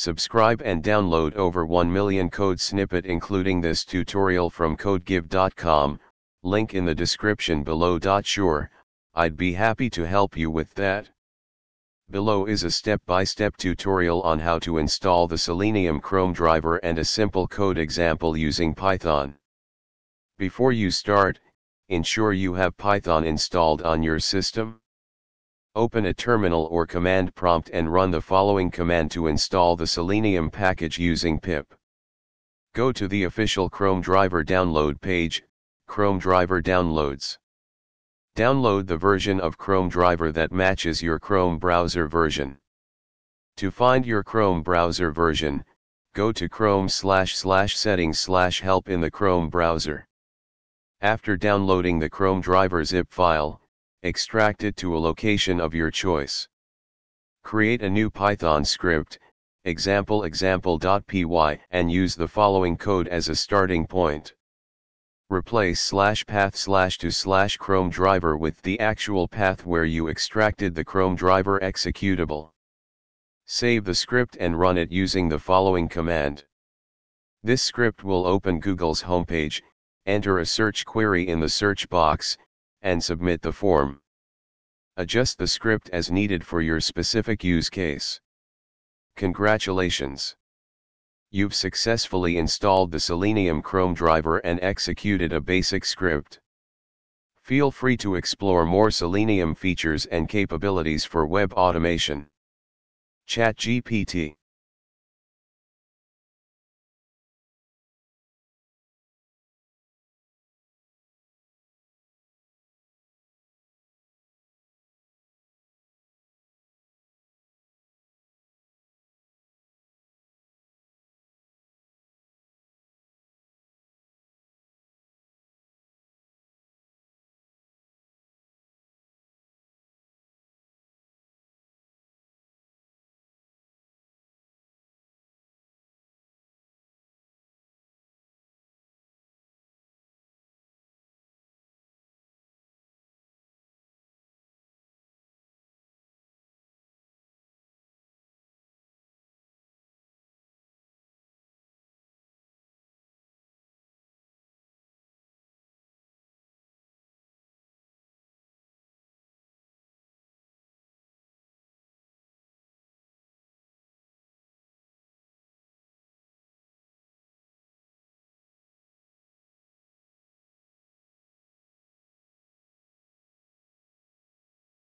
Subscribe and download over 1 million code snippet including this tutorial from codegive.com, link in the description below. Sure, I'd be happy to help you with that. Below is a step-by-step -step tutorial on how to install the Selenium Chrome driver and a simple code example using Python. Before you start, ensure you have Python installed on your system. Open a terminal or command prompt and run the following command to install the Selenium package using pip. Go to the official Chrome driver download page, Chrome driver downloads. Download the version of Chrome driver that matches your Chrome browser version. To find your Chrome browser version, go to chrome slash slash settings slash help in the Chrome browser. After downloading the Chrome driver zip file, extract it to a location of your choice. Create a new Python script, example example.py and use the following code as a starting point. Replace slash path slash to slash Chrome driver with the actual path where you extracted the Chrome driver executable. Save the script and run it using the following command. This script will open Google's homepage, enter a search query in the search box, and submit the form. Adjust the script as needed for your specific use case. Congratulations! You've successfully installed the Selenium Chrome driver and executed a basic script. Feel free to explore more Selenium features and capabilities for web automation. ChatGPT